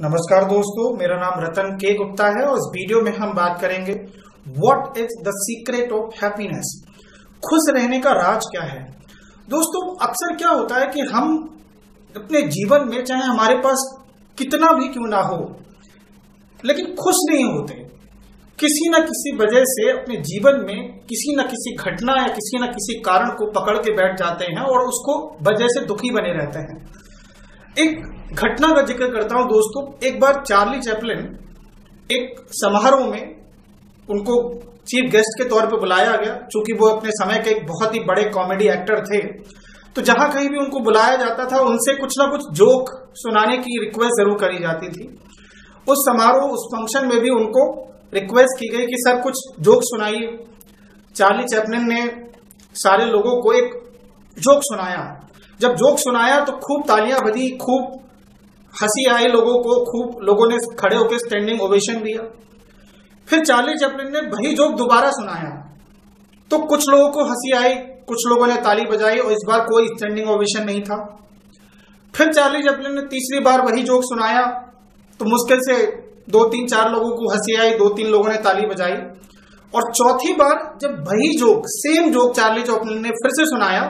नमस्कार दोस्तों, मेरा नाम रतन के गुप्ता है और इस वीडियो में हम बात करेंगे what is the secret of happiness खुश रहने का राज क्या है? दोस्तों, अक्सर क्या होता है कि हम अपने जीवन में, चाहे हमारे पास कितना भी क्यों ना हो, लेकिन खुश नहीं होते। किसी न किसी वजह से अपने जीवन में किसी न किसी घटना या किसी न किसी कारण को पकड़ के बैठ जाते हैं और उसको वजह से दुखी बने रहते हैं। एक घटना का ज़िक्र करता हूँ, दोस्तों। एक बार चार्ली चैपलिन एक समारोह में उनको चीफ गेस्ट के तौर पर बुलाया गया, चूँकि वो अपने समय के एक बहुत ही बड़े कॉमेडी एक्टर थे। तो जहाँ कहीं भी उनको बुलाया जाता था, उनसे कुछ ना कुछ जोक सुनाने की रिक्वेस्ट ज़रूर करी जाती थी। उस समारोह, उस फ़ंक्शन में भी उनको रिक्वेस्ट की गई कि, सर, कुछ जोक सुनाइए। चार्ली चैपलिन ने सारे लोगों को एक जोक सुनाया। जब जोक सुनाया तो खूब तालियाँ बजी खूब हँसी आई लोगों को, खूब लोगों ने खड़े होकर स्टैंडिंग ओवेशन दिया। फिर चार्ली चैपलिन ने वही जोक दोबारा सुनाया। तो कुछ लोगों को हँसी आई, कुछ लोगों ने ताली बजाई और इस बार कोई स्टैंडिंग ओवेशन नहीं था। फिर चार्ली चैपलिन ने तीसरी बार वही जोक सुनाया तो मुश्किल से दो तीन चार लोगों को हँसी आई दो तीन लोगों ने ताली बजाई। और चौथी बार जब वही joke same joke Charlie Chaplin ने फिर से सुनाया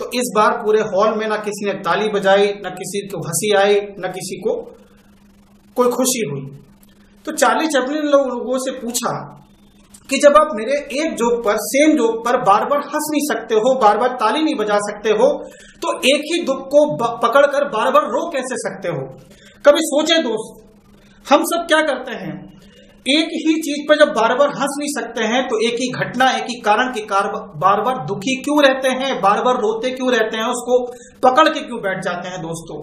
तो इस बार पूरे हॉल में ना किसी ने ताली बजाई, ना किसी को हँसी आई, ना किसी को कोई खुशी हुई। तो चार्ली चैपलिन लोगों से पूछा कि जब आप मेरे एक जोक पर, सेम जोक पर बार बार हंस नहीं सकते हो बार बार ताली नहीं बजा सकते हो तो एक ही दुख को पकड़कर बार बार रो कैसे सकते हो? कभी सोचे दोस्त, हम सब क्या करते हैं? एक ही चीज़ पर जब बार बार हंस नहीं सकते हैं तो एक ही घटना, एक ही कारण के कार बार बार दुखी क्यों रहते हैं बार बार रोते क्यों रहते हैं, उसको पकड़ के क्यों बैठ जाते हैं दोस्तों?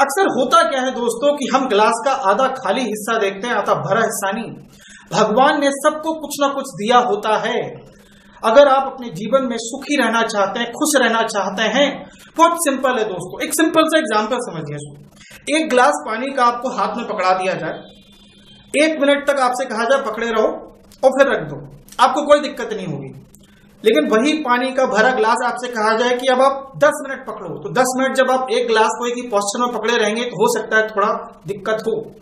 अक्सर होता क्या है दोस्तों कि हम ग्लास का आधा खाली हिस्सा देखते हैं, आधा भरा हिस्सा नहीं। भगवान ने सबको कुछ ना कुछ दिया होता है। अगर आप अपने जीवन में सुखी रहना चाहते हैं, खुश रहना चाहते हैं, बहुत सिंपल है दोस्तों। एक सिंपल सा एग्ज़ाम्पल समझिए एक ग्लास पानी का आपको हाथ में पकड़ा दिया जाए। एक मिनट तक आपसे कहा जाए, पकड़े रहो और फिर रख दो। आपको कोई दिक्कत नहीं होगी। लेकिन वही पानी का भरा ग्लास आपसे कहा जाए कि अब आप 10 मिनट पकड़ो। तो 10 मिनट जब आप एक ग्लास को एक ही में पकड़े रहेंगे तो हो सकता है थोड़ा दिक्कत हो।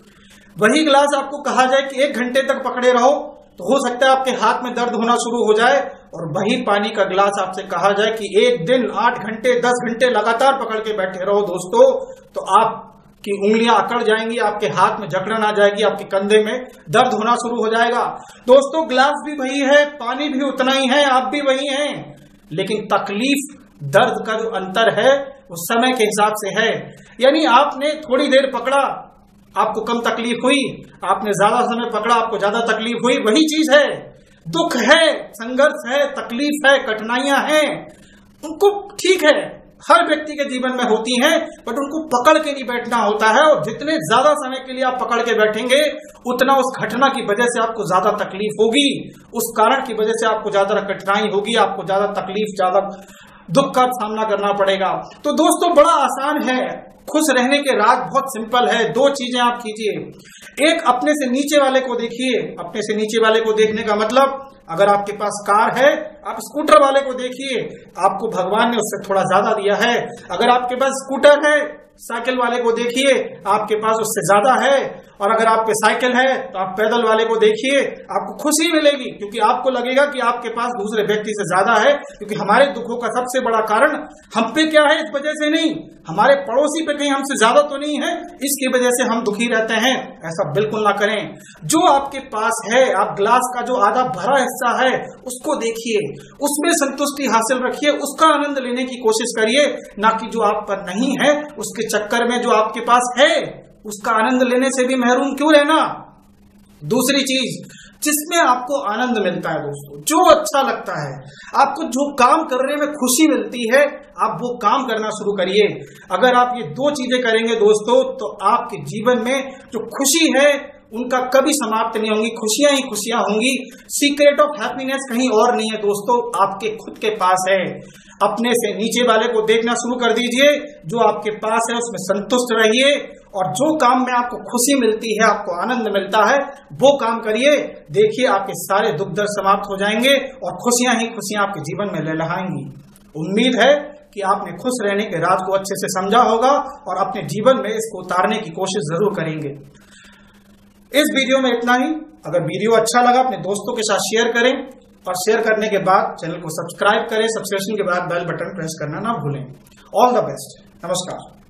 वही ग्लास आपको कहा जाए कि एक घंटे तक पकड़े रहो तो हो सकता है आपके हाथ में दर्द होना शुरू हो जाए। और वही पानी का ग्लास आपसे कहा जाए कि एक दिन आठ घंटे, दस घंटे लगातार पकड़ के बैठे रहो दोस्तों। तो आप कि उंगलियाँ अकड़ जाएँगी, आपके हाथ में जकड़न आ जाएगी, आपके कंधे में दर्द होना शुरू हो जाएगा। दोस्तों, ग्लास भी वही है, पानी भी उतना ही है, आप भी वही हैं। लेकिन तकलीफ़, दर्द का जो अंतर है, वो समय के हिसाब से है। यानी आपने थोड़ी देर पकड़ा, आपको कम तकलीफ़ हुई। आपने ज़्यादा समय पकड़ा, आपको ज़्यादा तकलीफ़ हुई। वही चीज़ है, दुख है, संघर्ष है, तकलीफ़ है, कठिनाइयाँ हैं, उनको ठीक है। हर व्यक्ति के जीवन में होती हैं बट उनको पकड़ के नहीं बैठना होता है, और जितने ज़्यादा समय के लिए आप पकड़ के बैठेंगे, उतना उस घटना की वजह से आपको ज़्यादा तकलीफ़ होगी। उस कारण की वजह से आपको ज़्यादा कठिनाई होगी, आपको ज़्यादा तकलीफ़, ज़्यादा दुख का सामना करना पड़ेगा। तो दोस्तों, बड़ा आसान है। खुश रहने के राज बहुत सिंपल है। दो चीज़ें आप कीजिए। एक, अपने से नीचे वाले को देखिए। अपने से नीचे वाले को देखने का मतलब अगर आपके पास कार है, आप स्कूटर वाले को देखिए। आपको भगवान ने उससे थोड़ा ज़्यादा दिया है। अगर आपके पास स्कूटर है, साइकिल वाले को देखिए, आपके पास उससे ज़्यादा है। और अगर आप पे साइकिल है तो आप पैदल वाले को देखिए, आपको खुशी मिलेगी, क्योंकि आपको लगेगा कि आपके पास दूसरे व्यक्ति से ज़्यादा है, क्योंकि हमारे दुखों का सबसे बड़ा कारण हम पे क्या है, इस वजह से नहीं। हमारे पड़ोसी पे कहीं हमसे ज़्यादा तो नहीं है, इसकी वजह से हम दुखी रहते हैं, ऐसा बिल्कुल ना करें। जो आपके पास है, आप ग्लास का जो आधा भरा हिस्सा है, उसको देखिए, उसमें संतुष्टि हासिल रखिए, उसका आनंद लेने की कोशिश करिए, ना कि जो आप पर नहीं है, उसके चक्कर में जो आपके पास है। उसका आनंद लेने से भी महरूम क्यों रहना? दूसरी चीज़, जिसमें आपको आनंद मिलता है दोस्तों, जो अच्छा लगता है, आपको जो काम करने में खुशी मिलती है, आप वो काम करना शुरू करिए। अगर आप ये दो चीज़ें करेंगे दोस्तों तो आपके जीवन में जो खुशी है, उनका कभी समाप्त नहीं होंगी, खुशियाँ ही खुशियाँ होंगी। सीक्रेट ऑफ़ हैप्पीनेस कहीं और नहीं है दोस्तों, आपके खुद के पास है। अपने से नीचे वाले को देखना शुरू कर दीजिए, जो आपके पास है, उसमें संतुष्ट रहिए। और जो काम में आपको खुशी मिलती है, आपको आनंद मिलता है, वो काम करिए। देखिए, आपके सारे दुख दर्द समाप्त हो जाएँगे और खुशियाँ ही खुशियाँ आपके जीवन में ले लहाएँगी उम्मीद है कि आपने खुश रहने के राज को अच्छे से समझा होगा और अपने जीवन में इसको उतारने की कोशिश ज़रूर करेंगे। इस वीडियो में इतना ही। अगर वीडियो अच्छा लगा, अपने दोस्तों के साथ शेयर करें और शेयर करने के बाद चैनल को सब्सक्राइब करें। सब्सक्रिप्शन के बाद बेल बटन प्रेस करना ना भूलें। ऑल द बेस्ट नमस्कार।